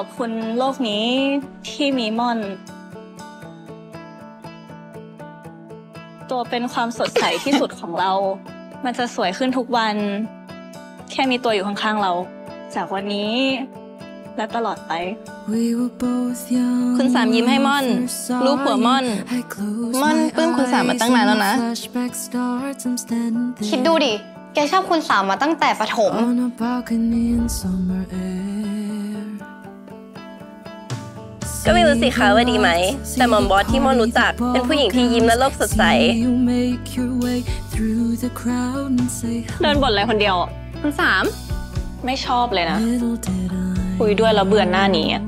อบคุณโลกนี้ที่มีม่อน ตัวเป็นความสดใสที่สุดของเรา มันจะสวยขึ้นทุกวัน แค่มีตัวอยู่ข้างๆเรา จากวันนี้ และตลอดไป คุณสามยิ้มให้ม่อน รูปหัวม่อน ม่อนปลื้มคุณสามมาตั้งนานแล้วนะ คิดดูดิ แกชอบคุณสามมาตั้งแต่ประถม ก็ไม่รู้สิคะว่าดีไหม แต่หมอมบอสที่ม่อนรู้จัก เป็นผู้หญิงที่ยิ้มและโลกสดใส เดินบ่นอะไรคนเดียวคุณสาม ไม่ชอบเลยนะ คุยด้วยแล้วเบื่อหน้านี้อะ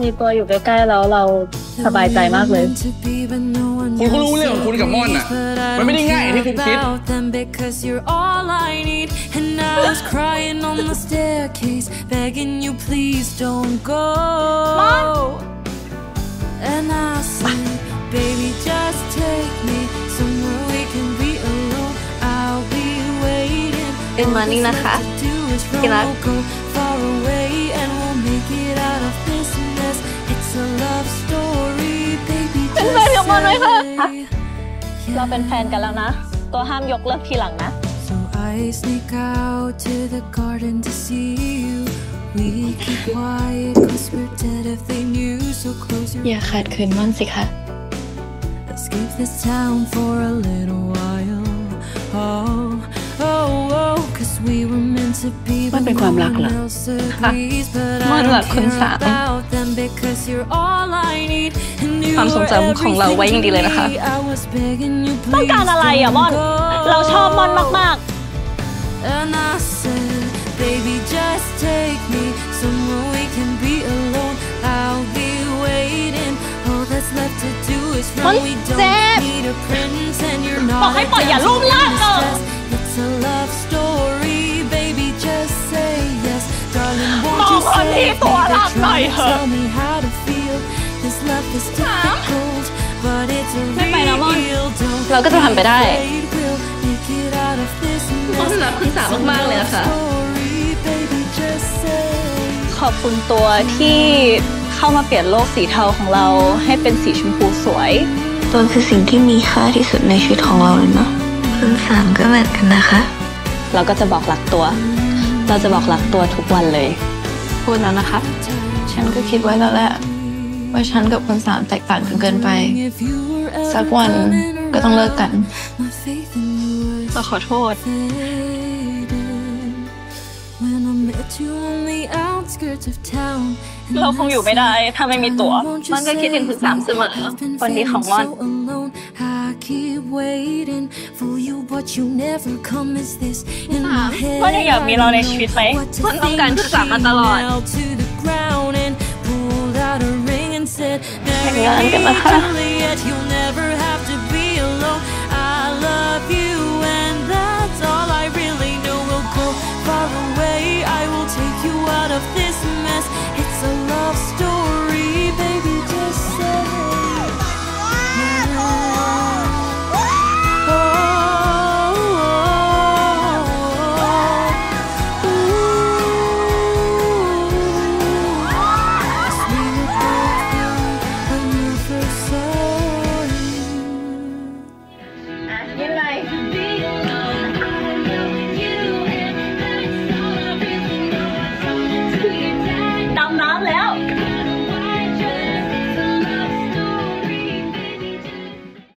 มีตัวอยู่ใกล้ๆแล้วเราสบายใจมากเลย คุณก็รู้เรื่องของคุณกับม่อนน่ะ มันไม่ได้ง่ายอย่างที่คุณคิด Because you're all I need And I was crying on the staircase Begging you please don't go waiting Good morning นะคะ Do is ที่รัก roll, go far away And we'll make it out of this mess It's a love story Baby เป็น just แฟนกับมันไหมคะ say เราเป็นแฟนกันแล้วนะตัวห้ามยกเลิกทีหลังนะ So I sneak out to the garden to see you. We keep quiet cause we're dead if they knew. So close your อย่าขัดขืนม่อนสิคะ Escape this town for a little while. Oh, oh, มันเป็นความรักเหรอมันรักคุณสามความทรงจำของเราไว้อย่างดีเลยนะคะ ต้องการอะไรอะม่อน เราชอบม่อนมาก And I said, baby, just take me somewhere we can be alone. I'll be waiting. All that's left to do is run. Con We don't Sếp. need a prince, and you're ๆ not. บอกให้ปล่อยอย่ารูปร่างเออ ตัวรักหน่อย baby, เถอะ tell me how to feel. This love is difficult, but it's a ไม่ไปนะม่อน real. Don't เราก็จะทำไปได้ afraid we'll make it out of this ม่อนรักคุณสามมาก ๆ เลยนะคะ story, baby. Just say. ขอบคุณตัวที่เข้ามาเปลี่ยนโลกสีเทาของเราให้เป็นสีชมพูสวย ตัวคือสิ่งที่มีค่าที่สุดในชีวิตของเราเลยเนาะคุณสามก็เหมือนกันนะคะ เราก็จะบอกรักตัว เราจะบอกรักตัวทุกวันเลย พูดแล้วนะครับ ฉันก็คิดไว้แล้วแหละว่าฉันกับคุณสามแตกต่างกันเกินไป If you were สักวันก็ต้องเลิกกัน my faith in you was เราขอโทษ faded. When I met you on the outskirts of town เราคงอยู่ไม่ได้ถ้าไม่มีตัวมันก็คิดถึงคุณสามเสมอคนดีของม่อน I keep waiting for you but you never come is this in my head ม่อนยังอยากมีเราในชีวิตไหม What to ม่อนต้องการ think คุณสามมาตลอด fell to the ground and pulled out a ring and said แต่งงานกันนะคะ Juliet, you'll never have to be alone. I love you, and that's all I really know. We'll go far away. I will take you out of this